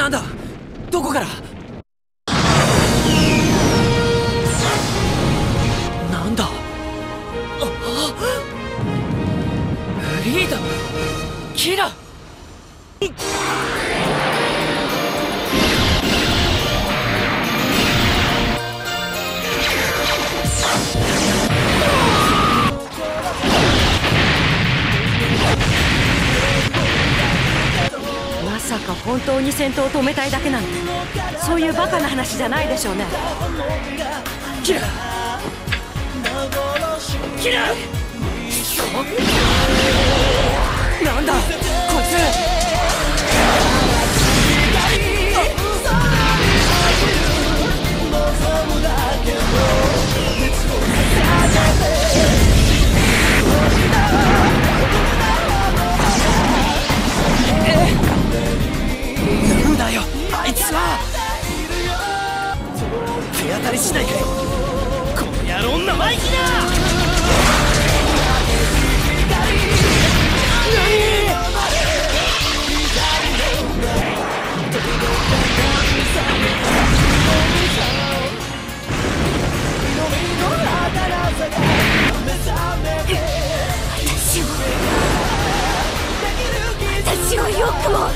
なんだ？どこから？なんだ？あフリーダキラ本当に戦闘を止めたいだけなんて。そういうバカな話じゃないでしょうね。キラキラ手当たりしないかよ。この野郎生意気な私をよくも